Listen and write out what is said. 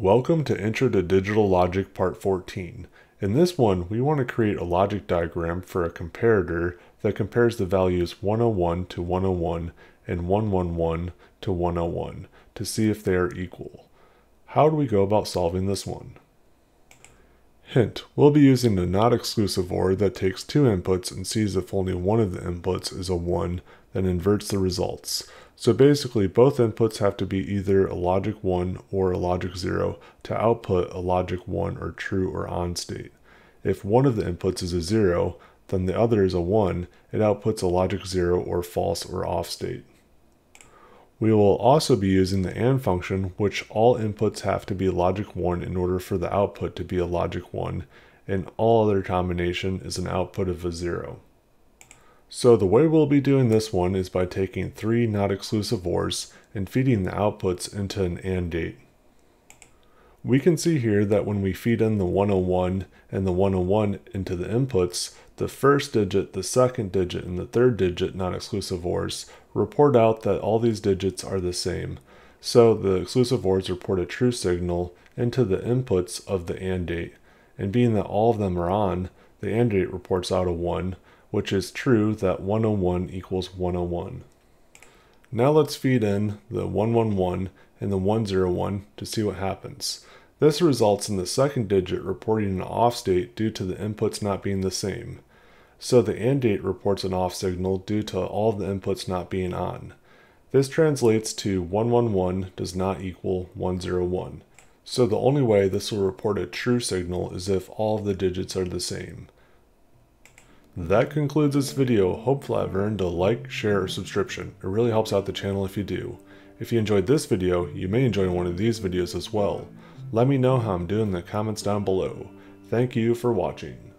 Welcome to Intro to Digital Logic Part 14. In this one, we want to create a logic diagram for a comparator that compares the values 101 to 101 and 111 to 101 to see if they are equal. How do we go about solving this one? Hint, we'll be using a not exclusive OR that takes two inputs and sees if only one of the inputs is a 1, then inverts the results. So basically, both inputs have to be either a logic 1 or a logic 0 to output a logic 1 or true or on state. If one of the inputs is a 0, then the other is a 1, it outputs a logic 0 or false or off state. We will also be using the AND function, which all inputs have to be logic 1 in order for the output to be a logic 1, and all other combination is an output of a 0. So the way we'll be doing this one is by taking three not exclusive ORs and feeding the outputs into an AND gate. We can see here that when we feed in the 101 and the 101 into the inputs, the first digit, the second digit, and the third digit not exclusive ORs report out that all these digits are the same. So the exclusive ORs report a true signal into the inputs of the AND gate. And being that all of them are on, the AND gate reports out a 1, which is true that 101 equals 101. Now let's feed in the 111 and the 101 to see what happens. This results in the second digit reporting an off state due to the inputs not being the same. So the AND gate reports an off signal due to all the inputs not being on. This translates to 111 does not equal 101. So the only way this will report a true signal is if all of the digits are the same. That concludes this video. Hopefully I've earned a like, share, or subscription. It really helps out the channel if you do. If you enjoyed this video, you may enjoy one of these videos as well. Let me know how I'm doing in the comments down below. Thank you for watching.